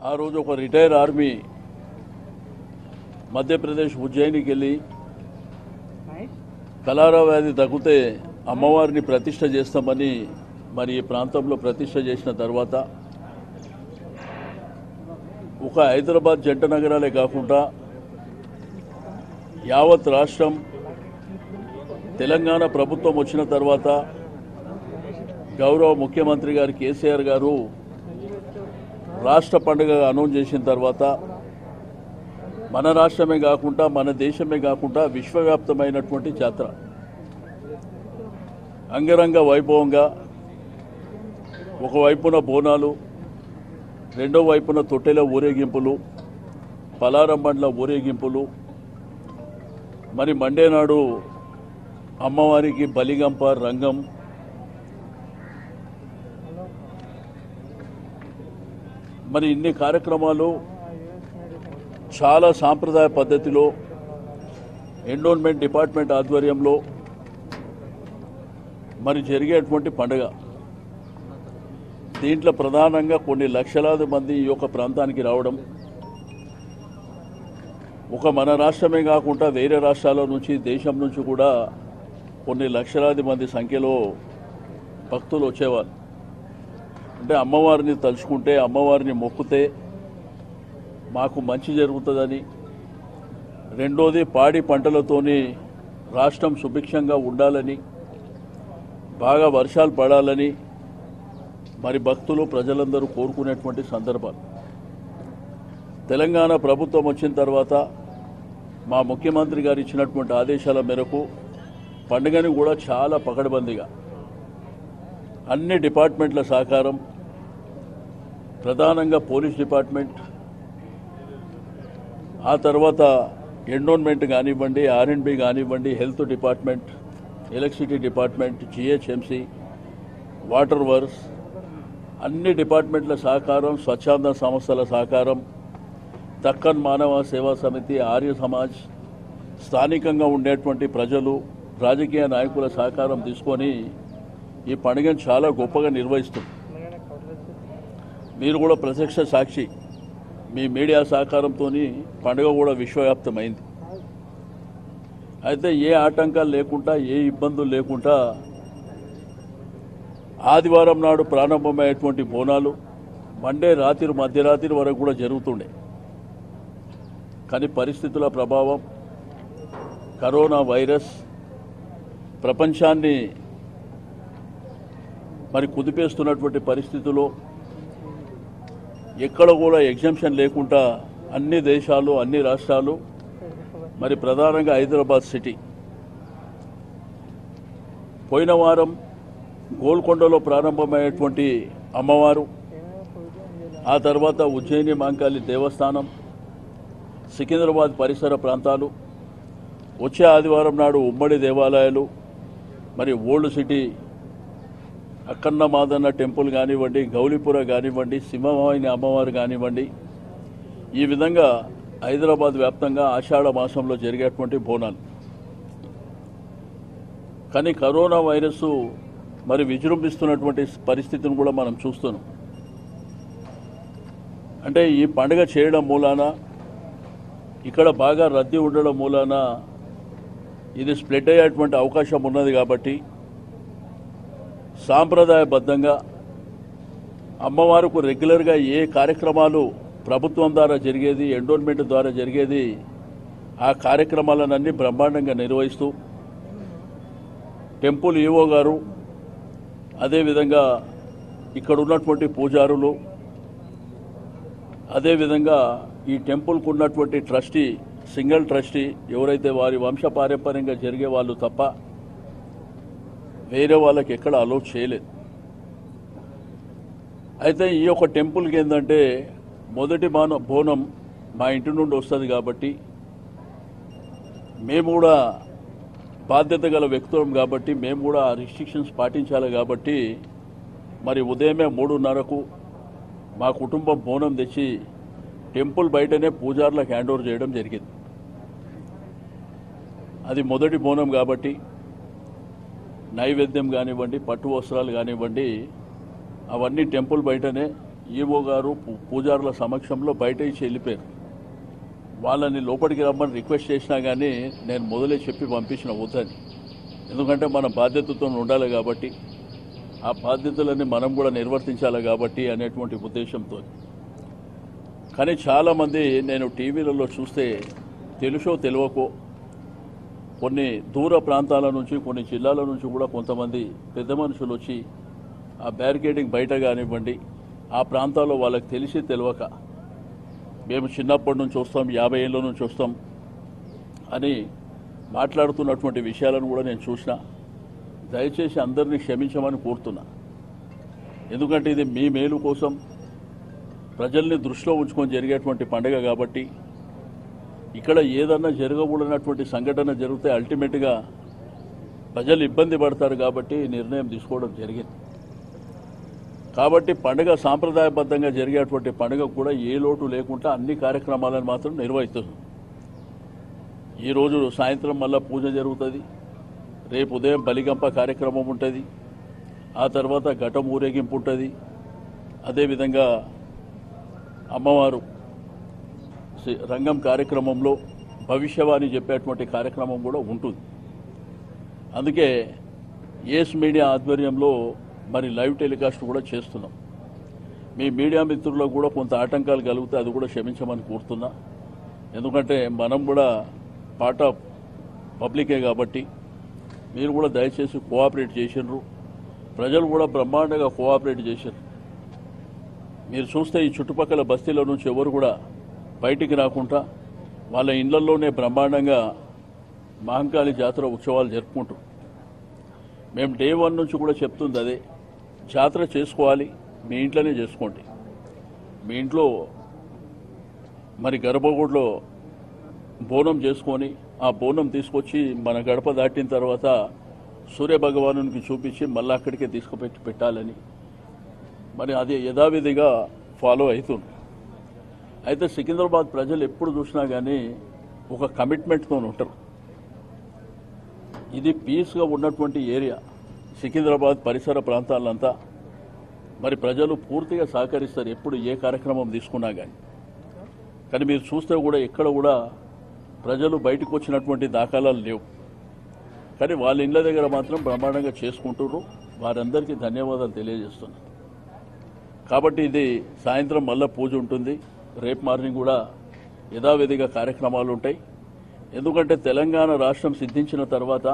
ఆ రోజు ఒక రిటైర్ ఆర్మీ మధ్యప్రదేశ్ ఉజ్జయినికి వెళ్ళి కలారా వ్యాధి తగ్గితే అమ్మవారిని ప్రతిష్ట చేస్తామని మరి ఈ ప్రాంతంలో ప్రతిష్ట చేసిన తర్వాత ఒక హైదరాబాద్ జంట నగరాలే కాకుండా యావత్ రాష్ట్రం తెలంగాణ ప్రభుత్వం వచ్చిన తర్వాత గౌరవ ముఖ్యమంత్రి గారు కేసీఆర్ గారు రాష్ట్ర పండుగగా అనౌన్స్ చేసిన తర్వాత మన రాష్ట్రమే కాకుండా మన దేశమే కాకుండా విశ్వవ్యాప్తమైనటువంటి జాతర. అంగరంగ వైభవంగా ఒకవైపున బోనాలు రెండో వైపున తొట్టెల ఊరేగింపులు పలారం బండ్ల ఊరేగింపులు. మరి మండే నాడు అమ్మవారికి బలిగంప రంగం మరి ఇన్ని కార్యక్రమాలు చాలా సాంప్రదాయ పద్ధతిలో ఎండోన్మెంట్ డిపార్ట్మెంట్ ఆధ్వర్యంలో మరి జరిగేటువంటి పండుగ. దీంట్లో ప్రధానంగా కొన్ని లక్షలాది మంది ఈ యొక్క ప్రాంతానికి రావడం ఒక మన రాష్ట్రమే కాకుండా వేరే రాష్ట్రాల నుంచి దేశం నుంచి కూడా కొన్ని లక్షలాది మంది సంఖ్యలో భక్తులు వచ్చేవారు. అంటే అమ్మవారిని తలుచుకుంటే అమ్మవారిని మొక్కితే మాకు మంచి జరుగుతుందని. రెండోది పాడి పంటలతోని రాష్ట్రం సుభిక్షంగా ఉండాలని బాగా వర్షాలు పడాలని మరి భక్తులు ప్రజలందరూ కోరుకునేటువంటి సందర్భాలు. తెలంగాణ ప్రభుత్వం వచ్చిన తర్వాత మా ముఖ్యమంత్రి గారు ఇచ్చినటువంటి ఆదేశాల మేరకు పండుగని కూడా చాలా పకడ్బందీగా అన్ని డిపార్ట్మెంట్ల సహకారం ప్రధానంగా పోలీస్ డిపార్ట్మెంట్. ఆ తర్వాత ఎండోన్మెంట్ కానివ్వండి ఆర్ఎండ్బి కానివ్వండి health department electricity department GHMC water works అన్ని డిపార్ట్మెంట్ల సహకారం స్వచ్ఛంద సంస్థల సహకారం దక్కన్ మానవ సేవా సమితి ఆర్య సమాజ్ స్థానికంగా ఉండేటువంటి ప్రజలు రాజకీయ నాయకుల సహకారం తీసుకొని ఈ పండుగను చాలా గొప్పగా నిర్వహిస్తుంది. మీరు కూడా ప్రత్యక్ష సాక్షి. మీ మీడియా సహకారంతో పండుగ కూడా విశ్వవ్యాప్తమైంది. అయితే ఏ ఆటంకాలు లేకుండా ఏ ఇబ్బందులు లేకుండా ఆదివారం నాడు ప్రారంభమయ్యేటువంటి బోనాలు మండే రాత్రి మధ్యరాత్రి వరకు కూడా జరుగుతుండే. కానీ పరిస్థితుల ప్రభావం కరోనా వైరస్ ప్రపంచాన్ని మరి కుదిపేస్తున్నటువంటి పరిస్థితులు ఎక్కడ కూడా ఎగ్జామ్షన్ లేకుండా అన్ని దేశాలు అన్ని రాష్ట్రాలు మరి ప్రధానంగా హైదరాబాద్ సిటీ. పోయిన వారం గోల్కొండలో ప్రారంభమయ్యేటువంటి అమ్మవారు ఆ తర్వాత ఉజ్జయిని మాంకాళి దేవస్థానం సికింద్రాబాద్ పరిసర ప్రాంతాలు వచ్చే ఆదివారం నాడు ఉమ్మడి దేవాలయాలు మరి old city Akkanna Madanna temple కానివ్వండి గౌలిపుర కానివ్వండి సింహవాహిని అమ్మవారు కానివ్వండి ఈ విధంగా హైదరాబాద్ వ్యాప్తంగా ఆషాఢ మాసంలో జరిగేటువంటి బోనాలు. కానీ కరోనా వైరస్ మరి విజృంభిస్తున్నటువంటి పరిస్థితిని కూడా మనం చూస్తున్నాం. అంటే ఈ పండుగ చేయడం మూలాన ఇక్కడ బాగా రద్దీ ఉండడం మూలాన ఇది స్ప్లిట్ అయ్యేటువంటి అవకాశం ఉన్నది కాబట్టి సాంప్రదాయబద్ధంగా అమ్మవారికి రెగ్యులర్గా ఏ కార్యక్రమాలు ప్రభుత్వం ద్వారా జరిగేది ఎండోన్మెంట్ ద్వారా జరిగేది ఆ కార్యక్రమాలన్నీ బ్రహ్మాండంగా నిర్వహిస్తూ టెంపుల్ ఈవో గారు అదేవిధంగా ఇక్కడ ఉన్నటువంటి పూజారులు అదేవిధంగా ఈ టెంపుల్కు ఉన్నటువంటి ట్రస్టీ సింగిల్ ట్రస్టీ ఎవరైతే వారి వంశపారంపర్యంగా జరిగే వాళ్ళు తప్ప వేరే వాళ్ళకి ఎక్కడ అలో చేయలేదు. అయితే ఈ యొక్క టెంపుల్కి ఏంటంటే మొదటి బాణ బోనం మా ఇంటి నుండి వస్తుంది కాబట్టి మేము కూడా బాధ్యత గల వ్యక్తులం కాబట్టి మేము కూడా ఆ రిస్ట్రిక్షన్స్ పాటించాలి కాబట్టి మరి ఉదయమే మూడున్నరకు మా కుటుంబం బోనం తెచ్చి టెంపుల్ బయటనే పూజార్లకు హ్యాండ్ ఓవర్ చేయడం జరిగింది. అది మొదటి బోనం కాబట్టి నైవేద్యం కానివ్వండి పట్టు వస్త్రాలు కానివ్వండి అవన్నీ టెంపుల్ బయటనే ఈవో గారు పూ- పూజారుల సమక్షంలో బయట ఇచ్చి వెళ్ళిపోయారు. వాళ్ళని లోపలికి రమ్మని రిక్వెస్ట్ చేసినా కానీ నేను మొదలే చెప్పి పంపించిన వద్దని ఎందుకంటే మన బాధ్యతతో ఉండాలి కాబట్టి ఆ బాధ్యతలన్నీ మనం కూడా నిర్వర్తించాలి కాబట్టి అనేటువంటి ఉద్దేశంతో. కానీ చాలామంది నేను టీవీలలో చూస్తే తెలుసో తెలియకో కొన్ని దూర ప్రాంతాల నుంచి కొన్ని జిల్లాల నుంచి కూడా కొంతమంది పెద్ద మనుషులు వచ్చి ఆ బ్యారికేడింగ్ బయట కానివ్వండి ఆ ప్రాంతాల్లో వాళ్ళకి తెలిసి తెలియక మేము చిన్నప్పటి నుంచి వస్తాం యాభై ఏళ్ళ నుంచి వస్తాం అని మాట్లాడుతున్నటువంటి విషయాలను కూడా నేను చూసిన. దయచేసి అందరినీ క్షమించమని కోరుతున్నా. ఎందుకంటే ఇది మీ మేలు కోసం ప్రజల్ని దృష్టిలో ఉంచుకొని జరిగేటువంటి పండుగ కాబట్టి ఇక్కడ ఏదన్నా జరగకూడనటువంటి సంఘటన జరిగితే అల్టిమేట్గా ప్రజలు ఇబ్బంది పడతారు కాబట్టి నిర్ణయం తీసుకోవడం జరిగింది. కాబట్టి పండుగ సాంప్రదాయబద్ధంగా జరిగేటువంటి పండుగ కూడా ఏ లోటు లేకుండా అన్ని కార్యక్రమాలను మాత్రం నిర్వహిస్తుంది. ఈరోజు సాయంత్రం మళ్ళా పూజ జరుగుతుంది. రేపు ఉదయం బలిగంప కార్యక్రమం ఉంటుంది. ఆ తర్వాత ఘటం ఊరేగింపు ఉంటుంది. అదేవిధంగా అమ్మవారు రంగం కార్యక్రమంలో భవిష్యవాణి చెప్పేటువంటి కార్యక్రమం కూడా ఉంటుంది. అందుకే ఏస్ మీడియా ఆధ్వర్యంలో మరి లైవ్ టెలికాస్ట్ కూడా చేస్తున్నాం. మీ మీడియా మిత్రులకు కూడా కొంత ఆటంకాలు కలిగితే అది కూడా క్షమించమని కోరుతున్నా. ఎందుకంటే మనం కూడా పార్ట్ ఆఫ్ పబ్లికే కాబట్టి మీరు కూడా దయచేసి కోఆపరేట్ చేసినారు ప్రజలు కూడా బ్రహ్మాండంగా కోఆపరేట్ చేశారు మీరు చూస్తే ఈ చుట్టుపక్కల బస్తీల నుంచి ఎవరు కూడా బయటికి రాకుండా వాళ్ళ ఇళ్ళలోనే బ్రహ్మాండంగా మహంకాళి జాతర ఉత్సవాలు జరుపుకుంటారు మేము డే వన్ నుంచి కూడా చెప్తుంది అదే జాతర చేసుకోవాలి మీ ఇంట్లోనే చేసుకోండి. మీ ఇంట్లో మరి గర్భగుడిలో బోనం చేసుకొని ఆ బోనం తీసుకొచ్చి మన గడప దాటిన తర్వాత సూర్య భగవానునికి చూపించి మళ్ళీ అక్కడికే తీసుకుపెట్టి పెట్టాలని. మరి అది యథావిధిగా ఫాలో అవుతుంది. అయితే సికింద్రాబాద్ ప్రజలు ఎప్పుడు చూసినా కానీ ఒక కమిట్మెంట్తో ఉంటారు. ఇది పీస్గా ఉన్నటువంటి ఏరియా. సికింద్రాబాద్ పరిసర ప్రాంతాలంతా మరి ప్రజలు పూర్తిగా సహకరిస్తారు ఎప్పుడు ఏ కార్యక్రమం తీసుకున్నా కానీ కానీ మీరు చూస్తే కూడా ఎక్కడ కూడా ప్రజలు బయటకు వచ్చినటువంటి దాఖలాలు లేవు. కానీ వాళ్ళ ఇళ్ళ దగ్గర మాత్రం బ్రహ్మాండంగా చేసుకుంటున్నారు వారందరికీ ధన్యవాదాలు తెలియజేస్తున్నాను. కాబట్టి ఇది సాయంత్రం మళ్ళీ పూజ ఉంటుంది. రేపు మార్నింగ్ కూడా యథావిధిగా కార్యక్రమాలు ఉంటాయి. ఎందుకంటే తెలంగాణ రాష్ట్రం సిద్ధించిన తర్వాత